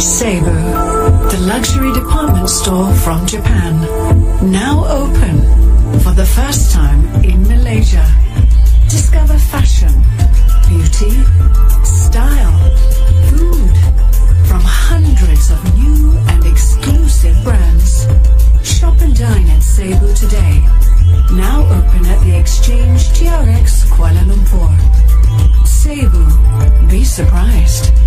Seibu, the luxury department store from Japan. Now open for the first time in Malaysia. Discover fashion, beauty, style, food from hundreds of new and exclusive brands. Shop and dine at Seibu today. Now open at the Exchange TRX Kuala Lumpur. Seibu, be surprised.